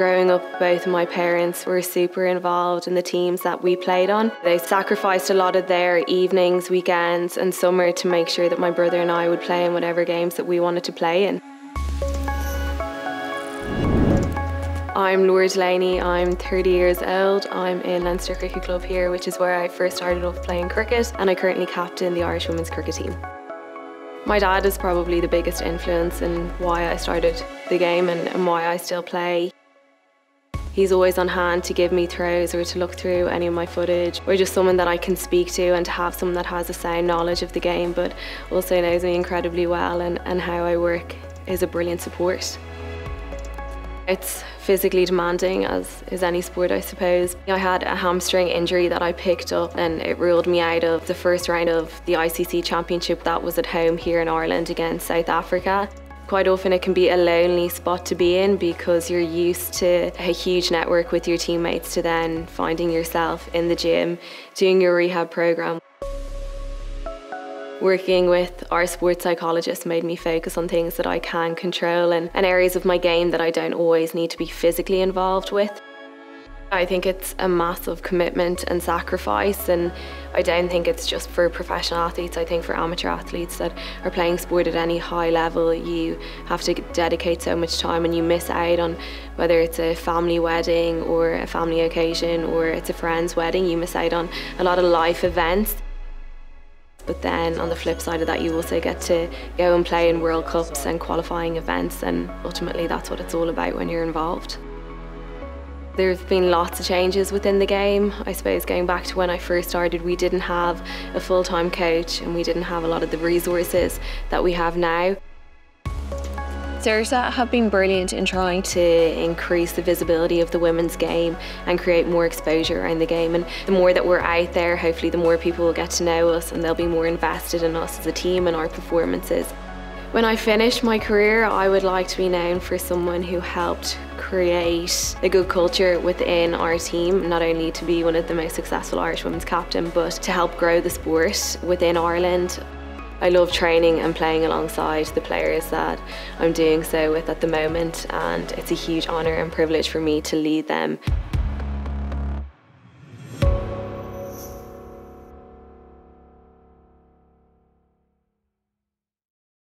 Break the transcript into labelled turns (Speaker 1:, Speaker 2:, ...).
Speaker 1: Growing up, both of my parents were super involved in the teams that we played on. They sacrificed a lot of their evenings, weekends, and summer to make sure that my brother and I would play in whatever games that we wanted to play in. I'm Laura Delany, I'm 30 years old. I'm in Leinster Cricket Club here, which is where I first started off playing cricket, and I currently captain the Irish women's cricket team. My dad is probably the biggest influence in why I started the game and, and why I still play. He's always on hand to give me throws or to look through any of my footage or just someone that I can speak to and to have someone that has a sound knowledge of the game but also knows me incredibly well and, and how I work is a brilliant support. It's physically demanding as is any sport I suppose. I had a hamstring injury that I picked up and it ruled me out of the first round of the ICC Championship that was at home here in Ireland against South Africa. Quite often it can be a lonely spot to be in because you're used to a huge network with your teammates to then finding yourself in the gym, doing your rehab program. Working with our sports psychologist made me focus on things that I can control and, and areas of my game that I don't always need to be physically involved with. I think it's a massive commitment and sacrifice and I don't think it's just for professional athletes. I think for amateur athletes that are playing sport at any high level, you have to dedicate so much time and you miss out on whether it's a family wedding or a family occasion or it's a friend's wedding, you miss out on a lot of life events. But then on the flip side of that, you also get to go and play in World Cups and qualifying events and ultimately that's what it's all about when you're involved. There's been lots of changes within the game. I suppose going back to when I first started, we didn't have a full-time coach and we didn't have a lot of the resources that we have now. Certa have been brilliant in trying to increase the visibility of the women's game and create more exposure around the game. And the more that we're out there, hopefully the more people will get to know us and they'll be more invested in us as a team and our performances. When I finish my career, I would like to be known for someone who helped create a good culture within our team, not only to be one of the most successful Irish women's captain, but to help grow the sport within Ireland. I love training and playing alongside the players that I'm doing so with at the moment and it's a huge honour and privilege for me to lead them.